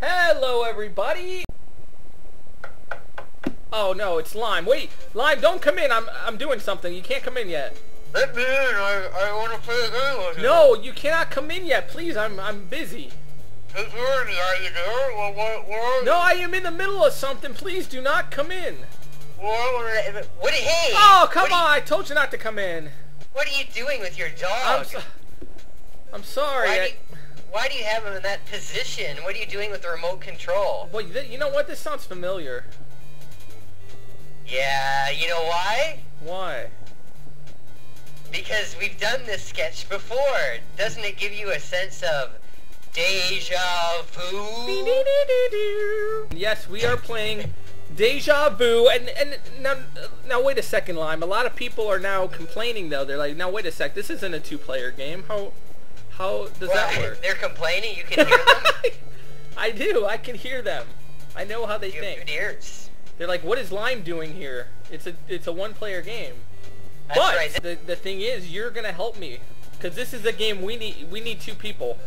Hello, everybody. Oh no, it's Lime. Wait, Lime, don't come in. I'm I'm doing something. You can't come in yet. Let me in. I, I want to play a game with you. No, you cannot come in yet. Please, I'm I'm busy. It's weird. Are you there? What, what, you? No, I am in the middle of something. Please do not come in. What? Hey! Oh, come what on! Are I told you not to come in. what are you doing with your I'm dog? so, I'm sorry. I, you, why do you have him in that position? What are you doing with the remote control? well, you you know what? This sounds familiar. Yeah, you know why? Why? Because we've done this sketch before. Doesn't it give you a sense of deja vu? Yes, we are playing Deja Vu, and and now now wait a second, Lime. A lot of people are now complaining though. They're like, now wait a sec, this isn't a two-player game. How how does that work? They're complaining. You can hear them. I do. I can hear them. I know how they you have think. good ears. They're like, what is Lime doing here? It's a it's a one-player game. That's but right. the the thing is, you're gonna help me because this is a game we need. We need two people.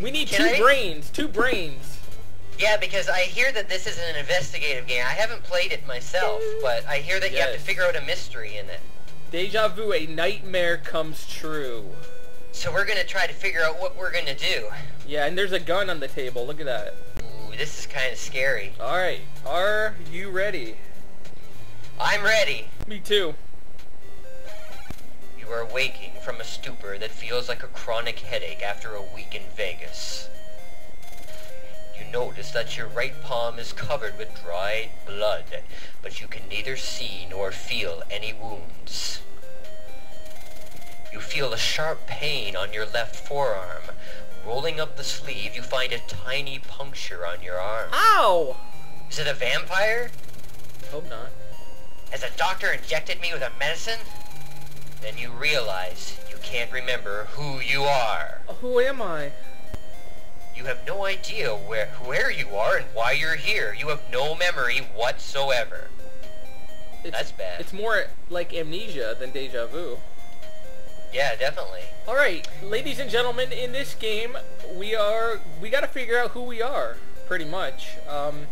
We need Can two I? brains. Two brains. Yeah, because I hear that this is an investigative game. I haven't played it myself, but I hear that you have to figure out a mystery in it. Deja vu, a nightmare comes true. So we're gonna try to figure out what we're gonna do. Yeah, and there's a gun on the table. Look at that. Ooh, this is kind of scary. All right, are you ready? I'm ready. Me too. You are waking from a stupor that feels like a chronic headache after a week in Vegas. You notice that your right palm is covered with dried blood, but you can neither see nor feel any wounds. You feel a sharp pain on your left forearm. Rolling up the sleeve, you find a tiny puncture on your arm. Ow! Is it a vampire? Hope not. Has a doctor injected me with a medicine? Then you realize you can't remember who you are. Who am I? You have no idea where where you are and why you're here. You have no memory whatsoever. It's, That's bad. It's more like amnesia than deja vu. Yeah, definitely. All right, ladies and gentlemen, in this game, we are we got to figure out who we are, pretty much. Um,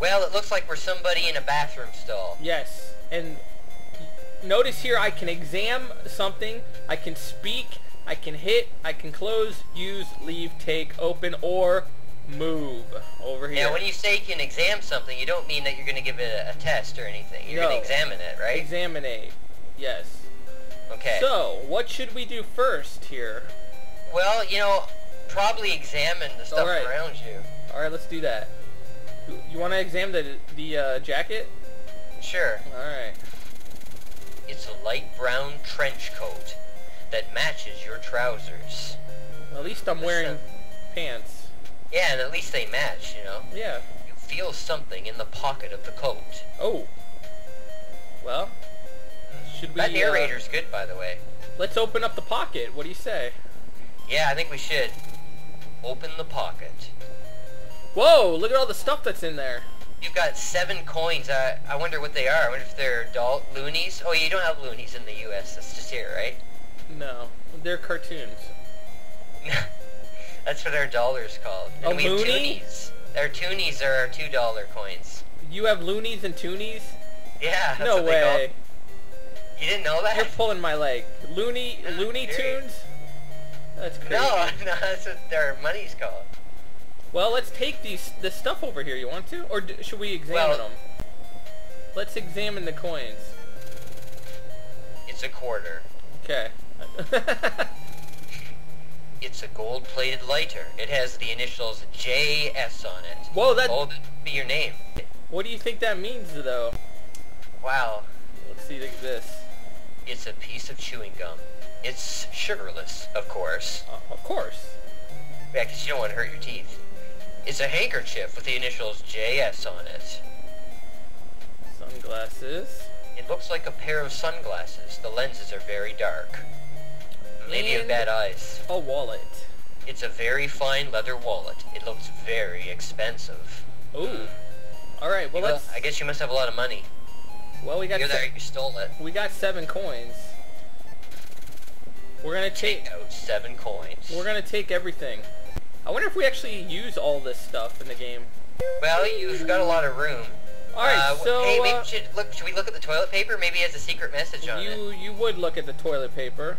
Well, it looks like we're somebody in a bathroom stall. yes, and notice here I can exam something, I can speak, I can hit, I can close, use, leave, take, open, or move over here. Yeah, when you say you can examine something, you don't mean that you're going to give it a, a test or anything. You're going to examine it, right? Examinate. Yes. Okay. So, what should we do first here? well, you know, probably examine the stuff Alright. around you. All right, let's do that. You- want to examine the the uh, jacket? Sure. All right. It's a light brown trench coat that matches your trousers. At least I'm wearing pants. Yeah, and at least they match, you know? Yeah. You feel something in the pocket of the coat. Oh. Well, should we? That uh, narrator's good, by the way. let's open up the pocket. What do you say? Yeah, I think we should. Open the pocket. Whoa! Look at all the stuff that's in there. You've got seven coins. I, I wonder what they are. I wonder if they're doll loonies. Oh, you don't have loonies in the U.S. That's just here, right? No, they're cartoons. That's what our dollar's called. And A we have toonies. Our toonies are our two dollar coins. You have loonies and toonies? Yeah, that's no what they call. way. You didn't know that? You're pulling my leg. Looney, Looney. Tunes? That's crazy. No, no, that's what their money's called. Well, let's take these this stuff over here. You want to, or d- should we examine Well- them? Let's examine the coins. It's a quarter. Okay. It's a gold-plated lighter. It has the initials JS on it. Whoa, that. Oh, be your name. What do you think that means, though? Wow, Let's see this. It's a piece of chewing gum. It's sugarless, of course. Uh, of course. Yeah, 'cause you don't want to hurt your teeth. It's a handkerchief with the initials JS on it. Sunglasses. It looks like a pair of sunglasses. The lenses are very dark. Maybe And- bad eyes. A wallet. It's a very fine leather wallet. It looks very expensive. Ooh. All right. Well, You- let's. I guess you must have a lot of money. Well, we got. You're there, you stole it. we got seven coins. We're gonna take. Take out seven coins. We're gonna take everything. I wonder if we actually use all this stuff in the game. Well, you've got a lot of room. Alright, Uh, so hey, maybe uh, should look. Should we look at the toilet paper? Maybe it has a secret message on it. you you would look at the toilet paper.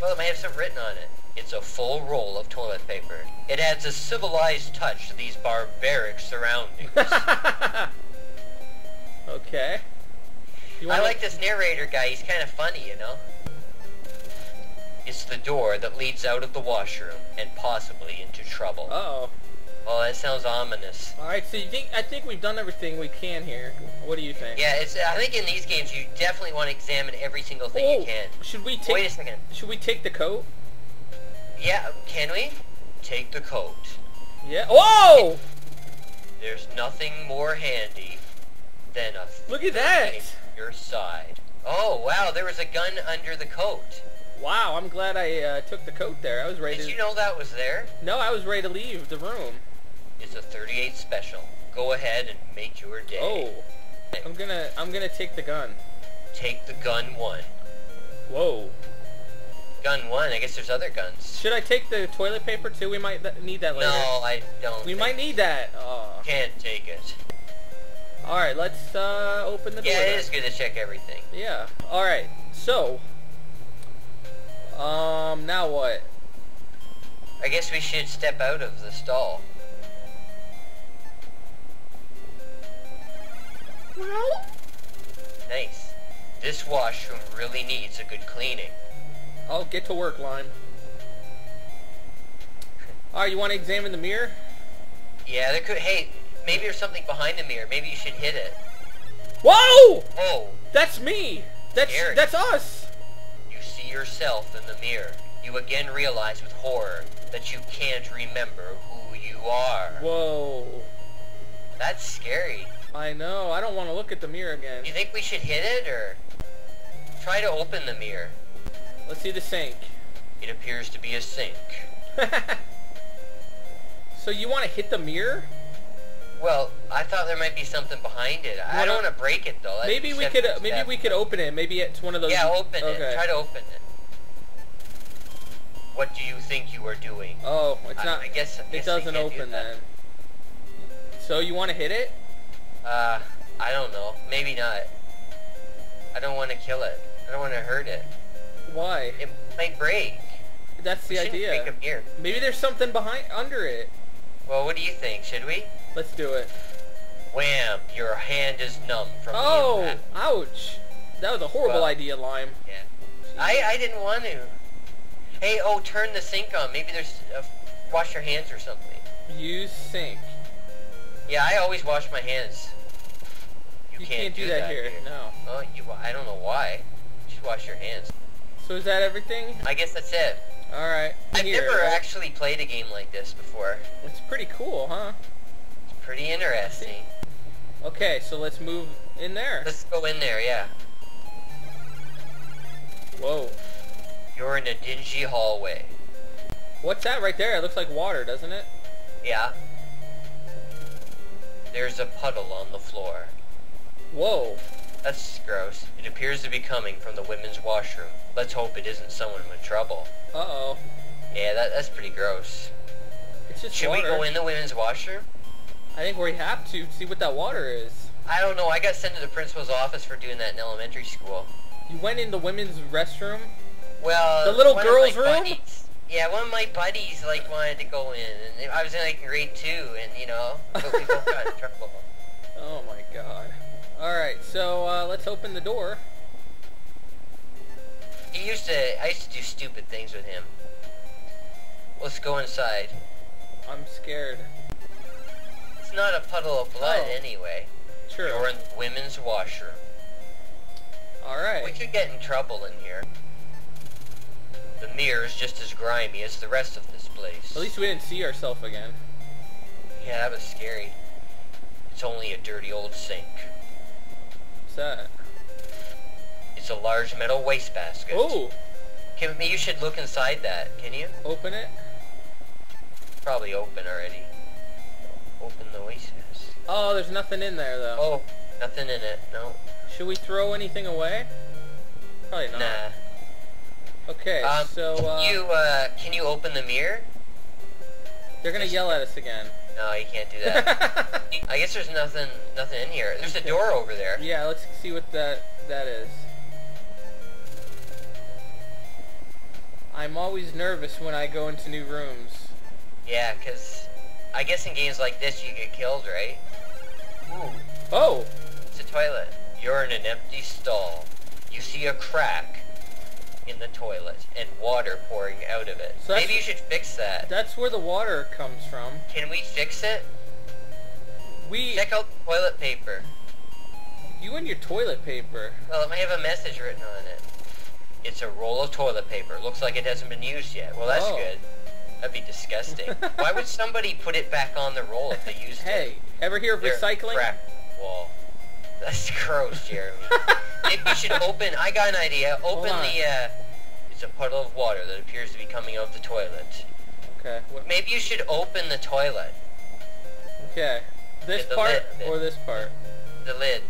Well, it may have something written on it. It's a full roll of toilet paper. It adds a civilized touch to these barbaric surroundings. okay. I like this narrator guy. He's kind of funny, you know. It's the door that leads out of the washroom and possibly into trouble. Uh-oh. Oh, that sounds ominous. Alright, so you think I think we've done everything we can here. What do you think? Yeah, it's. I think in these games you definitely want to examine every single thing Oh, you can. should we take Wait a second. should we take the coat? Yeah, can we? Take the coat. Yeah. Whoa! There's nothing more handy than a Look at that! Your side. Oh wow, there was a gun under the coat. Wow, I'm glad I uh, took the coat there. I was ready Did to you know that was there? No, I was ready to leave the room. It's a 38 special. Go ahead and make your day. Oh. I'm gonna I'm gonna take the gun. Take the gun one. Whoa. Gun one. I guess there's other guns. Should I take the toilet paper too? We might th- need that later. No, I don't. We might need that. Oh. Can't take it. Alright, let's uh, open the door. Yeah, it then. is good to check everything. Yeah. Alright, so. Um, now what? I guess we should step out of the stall. Nice. This washroom really needs a good cleaning. I'll get to work, Lime. Alright, you want to examine the mirror? Yeah, there could. Hey, maybe there's something behind the mirror. Maybe you should hit it. Whoa! Oh, That's me! That's that's us! you see yourself in the mirror. You again realize with horror that you can't remember who you are. Whoa. That's scary. I know. I don't want to look at the mirror again. Do you think we should hit it or try to open the mirror? Let's see the sink. It appears to be a sink. so you want to hit the mirror? Well, I thought there might be something behind it. I don't want to break it though. That Maybe we could. Uh, maybe we could open it. Maybe it's one of those. Yeah, open okay. it. Try to open it. What do you think you are doing? Oh, it's not. I guess- I it guess doesn't can't do open then. So you want to hit it? Uh, I don't know. Maybe not. I don't want to kill it. I don't want to hurt it. Why? It might break. That's the shouldn't idea. mirror. Maybe there's something behind under it. Well, what do you think? Should we? Let's do it. Wham! Your hand is numb from the Oh, ouch! That was a horrible Well- idea, Lime. Yeah. I, I didn't want to. Hey, oh, turn the sink on. Maybe there's... Uh, wash your hands or something. Use sink. Yeah, I always wash my hands. You, can't, do, that, here. No. Oh, you, I don't know why. Just wash your hands. So is that everything? I guess that's it. All right. I've Here, never right? actually played a game like this before. It's pretty cool, huh? Pretty interesting. Okay, so let's move in there. Let's go in there, yeah. Whoa. You're in a dingy hallway. What's that right there? It looks like water, doesn't it? Yeah. There's a puddle on the floor. Whoa. That's gross. It appears to be coming from the women's washroom. Let's hope it isn't someone with trouble. Uh-oh. Yeah, that, that's pretty gross. It's just Should water. we go in the women's washroom? I think we have to see what that water is. I don't know. I got sent to the principal's office for doing that in elementary school. You went in the women's restroom? Well, The little girl's room? buddies- yeah, one of my buddies like wanted to go in, and I was in like grade two, and you know, but we both got in trouble. Oh my god. Alright, so uh, let's open the door. He used to. I used to do stupid things with him. Let's go inside. I'm scared. It's not a puddle of blood Oh. anyway. Sure. You're in the women's washroom. Alright. We could get in trouble in here. The mirror is just as grimy as the rest of this place. At least we didn't see ourselves again. Yeah, that was scary. It's only a dirty old sink. What's that? It's a large metal wastebasket. Oh! Can, you should look inside that, can you? Open it. Probably open already. Open the. Oh, there's nothing in there though. Oh, nothing in it. No. Should we throw anything away? Probably not. Nah. Okay, Um, so uh, can you uh, can you open the mirror? They're gonna yell at us again. No, you can't do that. I guess there's nothing, nothing in here. There's a door over there. yeah, let's see what that that is. I'm always nervous when I go into new rooms. Yeah, 'cause I guess in games like this you get killed, right? Ooh, Oh, it's a toilet. You're in an empty stall. You see a crack in the toilet and water pouring out of it. So Maybe you should fix that. that's where the water comes from. Can we fix it? We, Check out the toilet paper. you and your toilet paper. Well, it may have a message written on it. It's a roll of toilet paper. Looks like it hasn't been used yet. Well, that's Oh. good. That'd be disgusting. Why would somebody put it back on the roll if they used it? Hey, ever hear of There, recycling? Crack wall. That's gross, Jeremy. Maybe we should open. I got an idea. Open the. uh... It's a puddle of water that appears to be coming out of the toilet. Okay. What, Maybe you should open the toilet. okay. This the part lid or this part? The lid.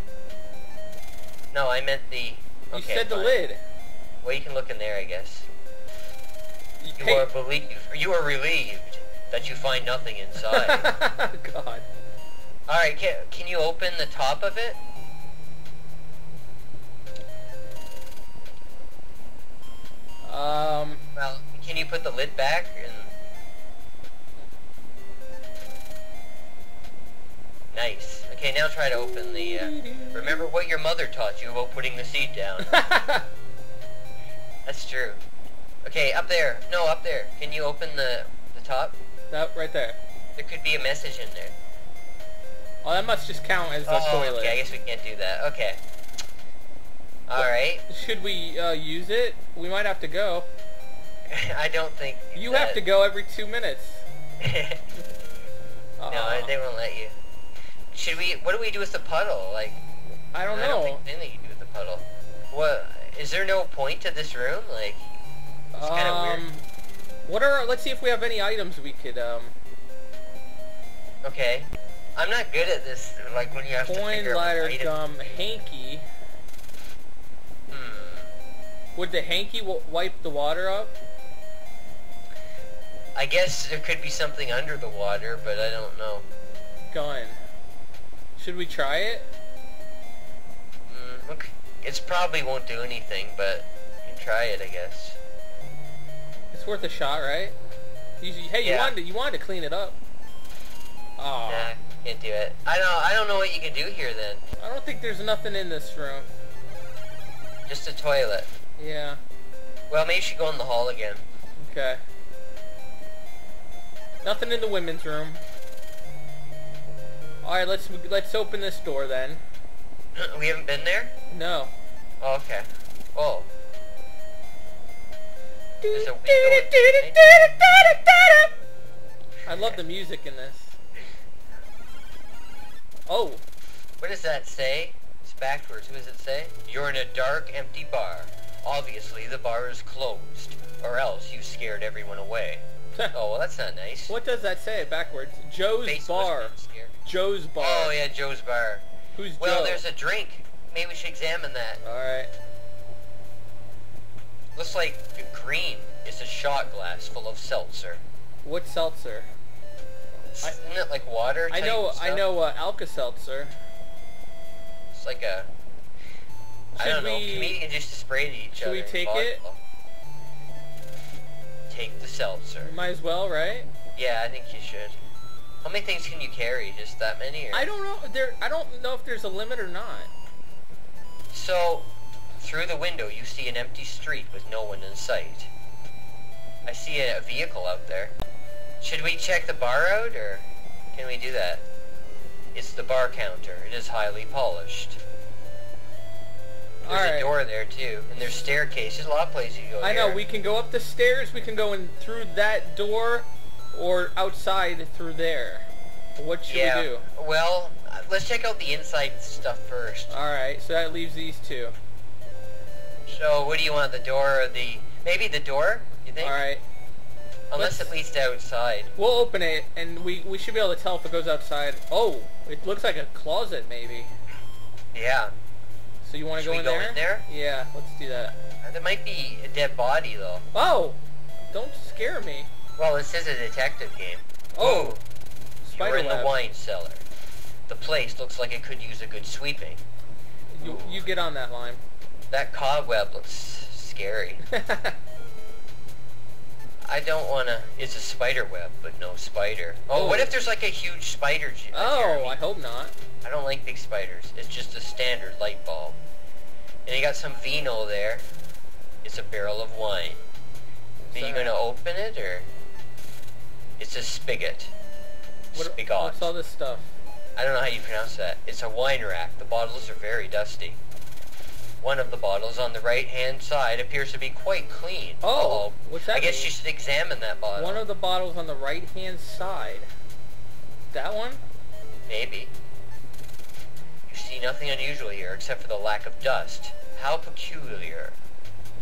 No, I meant the. You said the fine. lid. Well, you can look in there, I guess. You hey- are believed. You are relieved that you find nothing inside. God. All right, can, can you open the top of it? Um. Well, can you put the lid back? And... Nice. Okay, now try to open the. Uh... Remember what your mother taught you about putting the seed down. That's true. Okay, up there. No, up there. Can you open the the top? that right there. There could be a message in there. Oh, that must just count as the oh, toilet. okay. I guess we can't do that. Okay. All right. Should we uh, use it? We might have to go. I don't think You that- have to go every two minutes. no, they won't let you. Should we? What do we do with the puddle? Like, I don't I know. don't think anything you do with the puddle. What? Is there no point to this room? Like, it's kind of um, weird. what are? Let's see if we have any items we could um. Okay. I'm not good at this. Like when you have to Coin, figure out ladder, gum, hanky. Hmm. Would the hanky w- wipe the water up? I guess there could be something under the water, but I don't know. Gun. Should we try it? Mm, okay. It's probably won't do anything, but you can try it, I guess. Worth a shot, right? You, hey, you Yeah. wanted to, you wanted to clean it up. Oh, Nah, can't do it. I don't. I don't know what you can do here then. I don't think there's nothing in this room. Just a toilet. Yeah. Well, maybe you should go in the hall again. Okay. Nothing in the women's room. All right, let's let's open this door then. we haven't been there. No. Oh, okay. Oh, There's a window. I love the music in this. Oh, what does that say? It's backwards. What does it say? You're in a dark, empty bar. Obviously, the bar is closed, or else you scared everyone away. Oh, well, that's not nice. what does that say backwards? Joe's Face bar. have been scared. Joe's bar. Oh yeah, Joe's bar. Who's Well, Joe? there's a drink. Maybe we should examine that. All right. Looks like green. It's a shot glass full of seltzer. What seltzer? I- Isn't it like water? I know. I know. Uh, Alka-Seltzer. It's like a. Should don't know. we- Comedians used to spray to each should other. we take it? Take the seltzer. Might as well, right? Yeah, I think you should. How many things can you carry? Just that many? Or? I don't know. There. I don't know if there's a limit or not. So, through the window, you see an empty street with no one in sight. I see a, vehicle out there. Should we check the bar out, or can we do that? It's the bar counter. It is highly polished. There's Alright. a door there too, and there's staircases. A lot of places you go. I know. We can go up the stairs. We can go in through that door, or outside through there. What should yeah. we do? Well, let's check out the inside stuff first. All right. So that leaves these two. So, what do you want? The door or the maybe the door? You think? All right. Unless let's- it leads outside. We'll open it, and we we should be able to tell if it goes outside. Oh, it looks like a closet, maybe. Yeah. So you want to go in go there? in there? Yeah. Let's do that. Uh, There might be a dead body though. Oh, don't scare me. Well, this is a detective game. Oh, spider you're in web. the wine cellar. The place looks like it could use a good sweeping. You, you get on that line. That cobweb looks scary. I don't wanna. It's a spider web, but no spider. Oh, what Oh. if there's like a huge spider? Oh? I hope not. I don't like big spiders. It's just a standard light bulb. And you got some vino there. It's a barrel of wine. Are you gonna open it or? It's a spigot. What, Spigot. what's all this stuff? I don't know how you pronounce that. It's a wine rack. The bottles are very dusty. One of the bottles on the right hand side appears to be quite clean. Oh, Uh-oh. what's that I guess mean? you should examine that bottle. One of the bottles on the right hand side. That one? Maybe. You see nothing unusual here except for the lack of dust. How peculiar.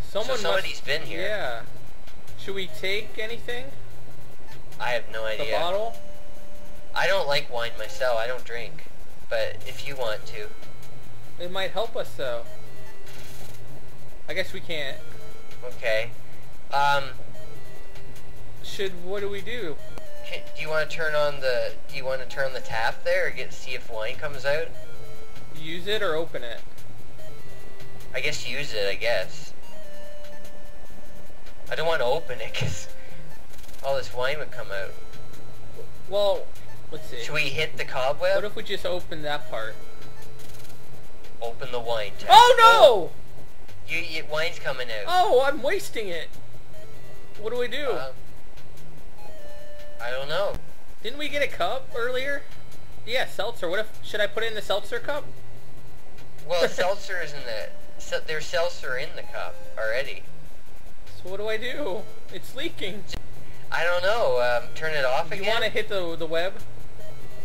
Someone so somebody's must, been here. Yeah. Should we take anything? I have no idea. The bottle? I don't like wine myself. I don't drink. But if you want to, It might help us though. I guess we can't. okay. Um, Should what do we do? can, do you want to turn on the? Do you want to turn the tap there or get see if wine comes out? Use it or open it? I guess use it. I guess. I don't want to open it because all this wine would come out. Well, let's see. Should we hit the cobweb? What if we just open that part? Open the wine tap. Oh You, you wine's coming out. Oh, I'm wasting it. What do we do? Um, I don't know. Didn't we get a cup earlier? Yeah, seltzer. What if should I put it in the seltzer cup? Well, seltzer is in the. Se- there's seltzer in the cup already. So what do I do? It's leaking. I don't know. Um, turn it off You again. You want to hit the the web?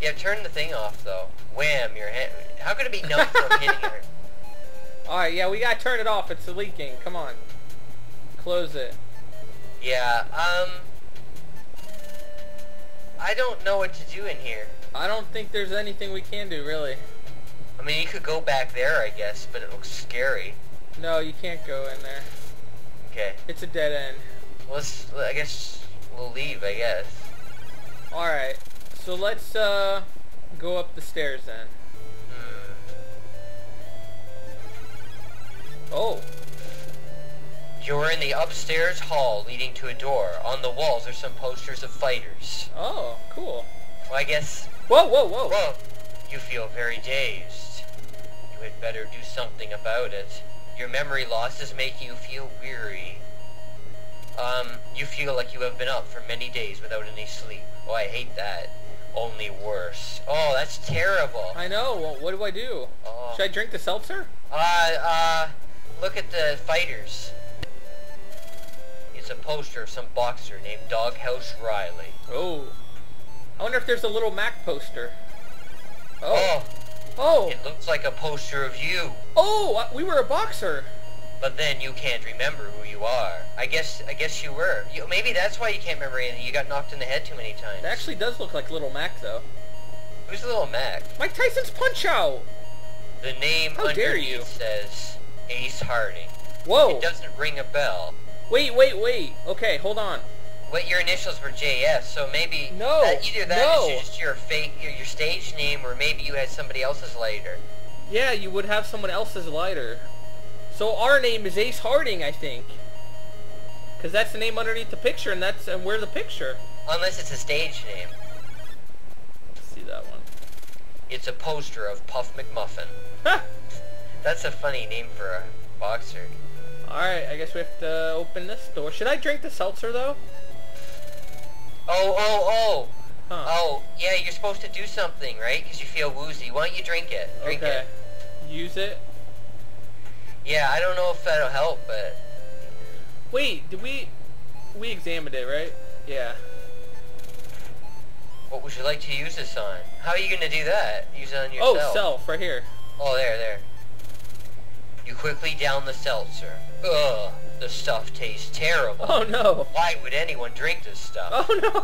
Yeah, turn the thing off though. Wham! Your hand. How could it be numb from hitting her? All right, yeah, we gotta turn it off. It's leaking. Come on. Close it. Yeah. Um. I don't know what to do in here. I don't think there's anything we can do really. I mean, you could go back there, I guess, but it looks scary. No, you can't go in there. Okay. It's a dead end. Let's. I guess we'll leave. I guess. All right. So let's uh go up the stairs then. Oh. You're in the upstairs hall leading to a door. On the walls are some posters of fighters. Oh, cool. Well, I guess. Whoa, whoa, whoa. Whoa! You feel very dazed. You had better do something about it. Your memory loss is making you feel weary. Um, you feel like you have been up for many days without any sleep. Oh, I hate that. Only worse. Oh, that's terrible. I know. Well, what do I do? Oh. Should I drink the seltzer? Uh, uh, look at the fighters. It's a poster of some boxer named Doghouse Riley. Oh. I wonder if there's a little Mac poster. Oh. Oh, Oh. it looks like a poster of you. Oh, uh, we were a boxer. But then you can't remember who you are. I guess I guess you were. You, maybe that's why you can't remember anything. You got knocked in the head too many times. It actually does look like Little Mac though. Who's Little Mac? Mike Tyson's Punch Out. The name How dare underneath you. says Ace Harding. Whoa. It doesn't ring a bell. Wait, wait, wait. Okay, hold on. What your initials were JS, so maybe No, that, either that no. is just your fake your, your stage name, or maybe you had somebody else's later. Yeah, you would have someone else's lighter. So our name is Ace Harding, I think. Cause that's the name underneath the picture, and that's and we're the picture. Unless it's a stage name. Let's see that one. It's a poster of Puff McMuffin. Ha! That's a funny name for a boxer. All right, I guess we have to open this door. Should I drink the seltzer though? Oh, oh, oh! Huh. Oh, yeah, you're supposed to do something, right? Because you feel woozy. Why don't you drink it? Drink okay. it. Use it. Yeah, I don't know if that'll help, but... Wait, did we we examined it, right? Yeah. What would you like to use this on? How are you going to do that? Use it on yourself. Oh, yourself? self, right here. Oh, there, there. You quickly down the seltzer. Ugh, the stuff tastes terrible. Oh no. Why would anyone drink this stuff? Oh no.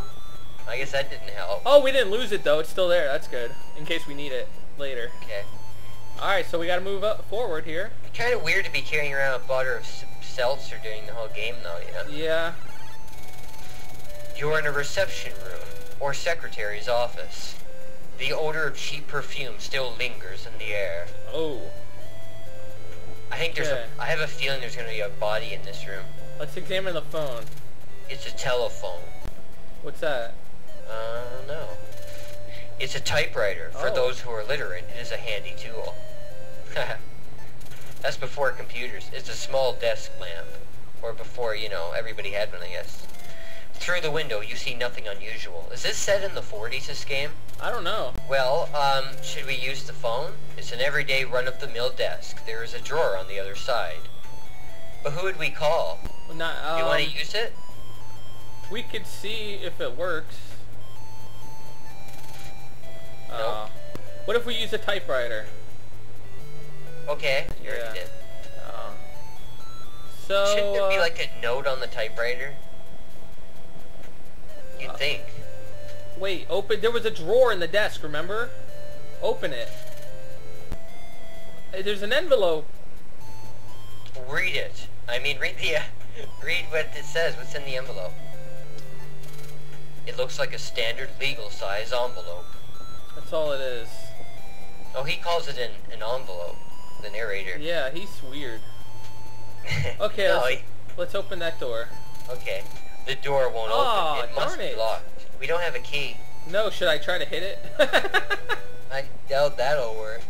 I guess that didn't help. Oh, we didn't lose it though. It's still there. That's good. In case we need it later. Okay. All right, so we got to move up forward here. It's Kind of weird to be carrying around a bottle of seltzer during the whole game, though, you know? Yeah. You're in a reception room. or secretary's office. The odor of cheap perfume still lingers in the air. Oh. I think there's a, I have a feeling there's gonna be a body in this room. Let's examine the phone. It's a telephone. What's that? I uh, no. It's a typewriter. For Oh. those who are literate, it is a handy tool. That's before computers. It's a small desk lamp. Or before, you know, everybody had one, I guess. Through the window, you see nothing unusual. Is this set in the 40s, this game? I don't know. Well, um, should we use the phone? It's an everyday run-of-the-mill desk. There is a drawer on the other side. But who would we call? Well, Not, um, you want to use it? We could see if it works. Uh, Nope. what if we use a typewriter? Okay, you Yeah. already did. Uh, so, Shouldn't there be uh, like a note on the typewriter? You'd Uh, think. wait, open, there was a drawer in the desk, remember? Open it. Hey, there's an envelope. Read it. I mean, read the, uh, read what it says. What's in the envelope? It looks like a standard legal size envelope. That's all it is. Oh, he calls it an, an envelope. The narrator. Yeah, he's weird. Okay, no, let's, he- let's open that door. okay. The door won't Aw, open. It must darn be locked. We don't have a key. No, should I try to hit it? I doubt that'll work.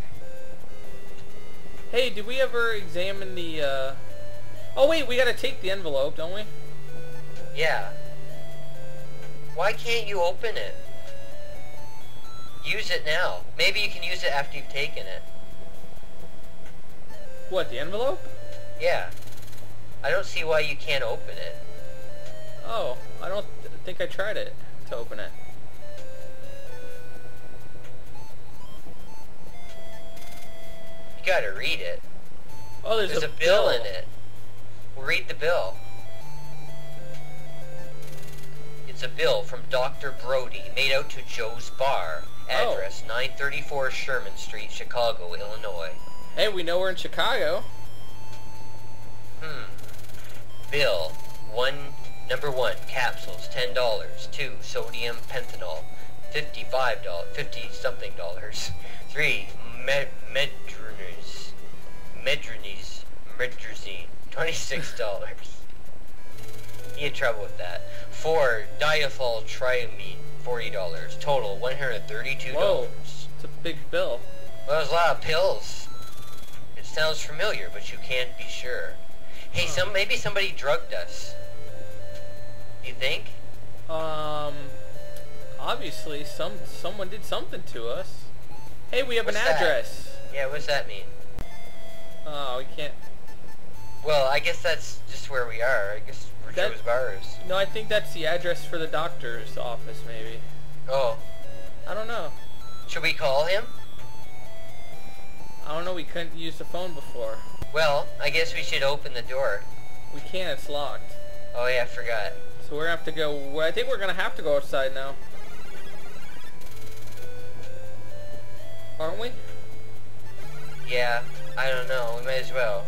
hey, did we ever examine the, uh... Oh wait, we gotta take the envelope, don't we? Yeah. Why can't you open it? Use it now. Maybe you can use it after you've taken it. What, the envelope? Yeah. I don't see why you can't open it. Oh, I don't th- think I tried it to open it. You gotta read it. Oh, there's, There's a bill in it. Read the bill. It's a bill from Dr. Brody made out to Joe's Bar. Oh. Address 934 Sherman Street, Chicago, Illinois. Hey, we know we're in Chicago. Hmm. Bill. One. Number one. Capsules. Ten dollars. Two. Sodium pentanol. Fifty-five dollars. Fifty something dollars. Three. Med Medruners. Medrunese. Medrazine. Twenty-six dollars. He had trouble with that. Four. Diethol triamine. Forty dollars. Total. 132. Whoa. dollars. It's a big bill. Well, there's a lot of pills. It sounds familiar, but you can't be sure. Hey, some maybe somebody drugged us. You think? Um, obviously, some someone did something to us. Hey, we have What's an that? address. Yeah, what's that mean? Oh, we can't. Well, I guess that's just where we are. I guess we're That- Joe's bars. No, I think that's the address for the doctor's office, maybe. Oh, I don't know. should we call him? I don't know. We couldn't use the phone before. Well, I guess we should open the door. We can't. It's locked. Oh yeah, I forgot. So we're gonna have to go. I think we're gonna have to go outside now. Aren't we? Yeah, I don't know. We might as well.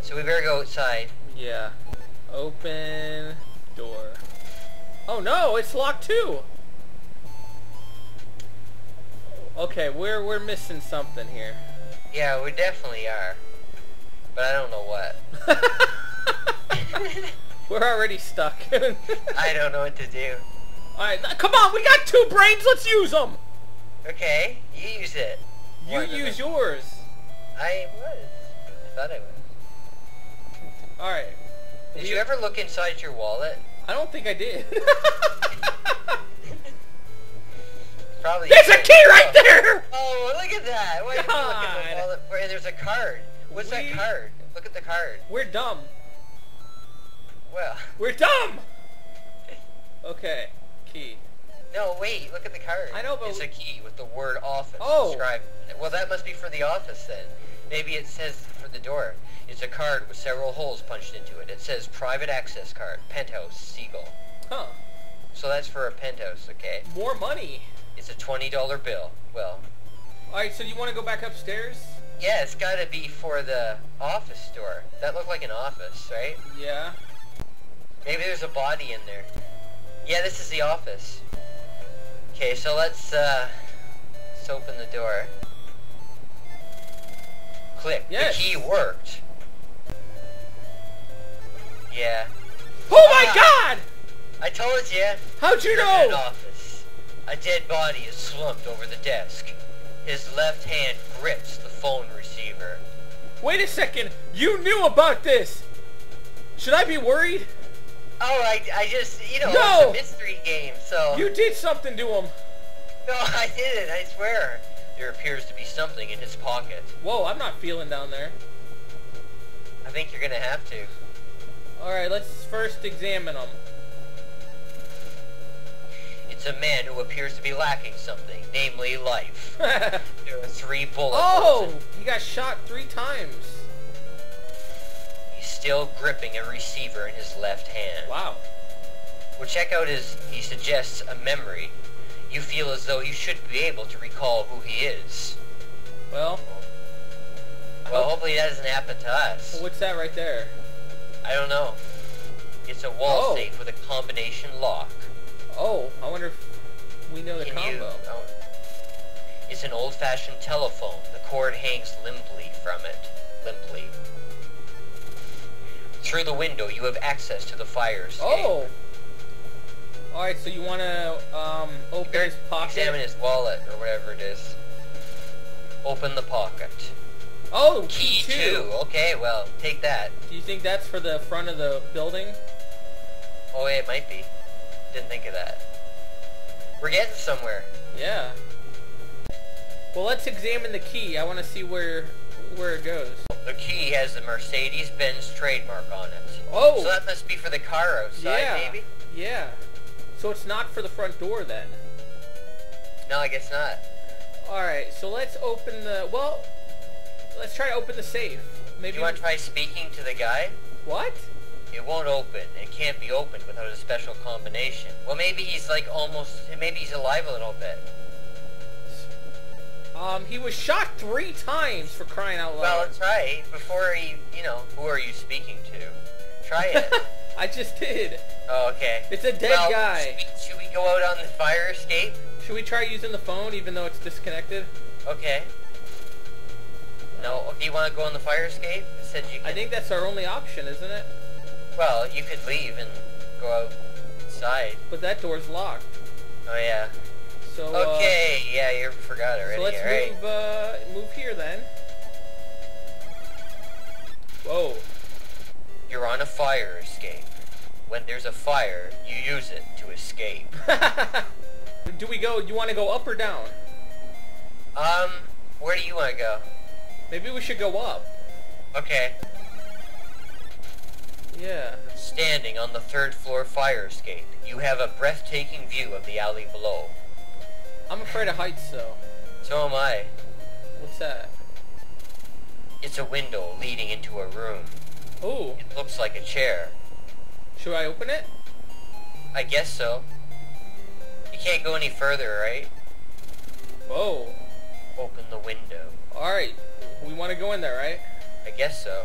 So we better go outside. Yeah. Open door. Oh no, it's locked too. Okay, we're we're missing something here. Yeah, we definitely are. But I don't know what. we're already stuck. I don't know what to do. All right, come on, we got two brains. Let's use them. Okay, you use it. You One use yours. I was. I thought I was. All right. Did We- you ever look inside your wallet? I don't think I did. Probably. There's a key right there. Oh, look at that! You look at the wallet? There's a card. What's We- that card? Look at the card. We're dumb. Well, We're dumb. Okay. Key. no, wait. Look at the card. I know, but it's a key with the word office Oh. inscribed. Well, that must be for the office then. Maybe it says for the door. It's a card with several holes punched into it. It says private access card, penthouse, Seagull. Huh. So that's for a penthouse, okay? More money. It's a twenty dollar bill. Well, All right. So you want to go back upstairs? yeah, it's got to be for the office store. That looked like an office, right? Yeah. Maybe there's a body in there. Yeah, this is the office. Okay, so let's uh let's open the door. Click. Yes. The key worked. Yeah. Oh my Ah. god! I told you. How'd you You're in an know? office. A dead body is slumped over the desk. His left hand grips the phone receiver. Wait a second. You knew about this. Should I be worried? Oh, I, I just, you know, No! it's a mystery game, so... You did something to him. No, I didn't, I swear. There appears to be something in his pocket. Whoa, I'm not feeling down there. I think you're gonna have to. Alright, let's first examine him. It's a man who appears to be lacking something, namely life. There are three bullets. oh! holes. He got shot three times. He's still gripping a receiver in his left hand. Wow. Well, check out his, he suggests a memory. You feel as though you should be able to recall who he is. Well, Well, hopefully that doesn't happen to us. what's that right there? I don't know. It's a wall Oh. safe with a combination lock. Oh, I wonder if we know the Can you? combo. oh. It's an old-fashioned telephone. The cord hangs limply from it. Limply. Through the window, you have access to the fire escape. Oh! Alright, so you want to um, open his pocket? Examine his wallet or whatever it is. Open the pocket. Oh, Key key two. two. Okay, well, take that. Do you think that's for the front of the building? Oh, wait, it might be. Didn't think of that. We're getting somewhere. Yeah. Well, let's examine the key. I want to see where where it goes. The key has the Mercedes-Benz trademark on it. Oh! So that must be for the car outside, yeah. maybe? Yeah. So it's not for the front door then. No, I guess not. Alright, so let's open the... Well, let's try to open the safe. Maybe... you want to try speaking to the guy? What? It won't open. It can't be opened without a special combination. Well, maybe he's like almost... Maybe he's alive a little bit. Um, he was shot three times for crying out loud. let's try before he... You know, who are you speaking to? Try it. I just did. oh, okay. It's a dead well, guy. Should we go out on the fire escape? Should we try using the phone even though it's disconnected? Okay. No, okay, you want to go on the fire escape? It said you can... I think that's our only option, isn't it? Well, you could leave and go outside. But that door's locked. Oh, yeah. So, uh, Okay, yeah, you forgot already, so let's alright? move, uh, move here then. Whoa. You're on a fire escape. When there's a fire, you use it to escape. do we go, you want to go up or down? Um, where do you want to go? Maybe we should go up. Okay. Yeah. Standing on the third floor fire escape, you have a breathtaking view of the alley below. I'm afraid of heights though. So am I. What's that? It's a window leading into a room. Oh, It looks like a chair. should I open it? I guess so. You can't go any further, right? Whoa. Open the window. Alright. We want to go in there, right? I guess so.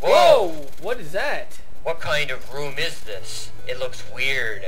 Whoa! What is that? What kind of room is this? It looks weird.